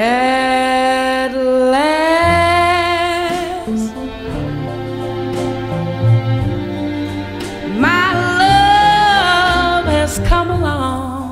At last, my love has come along.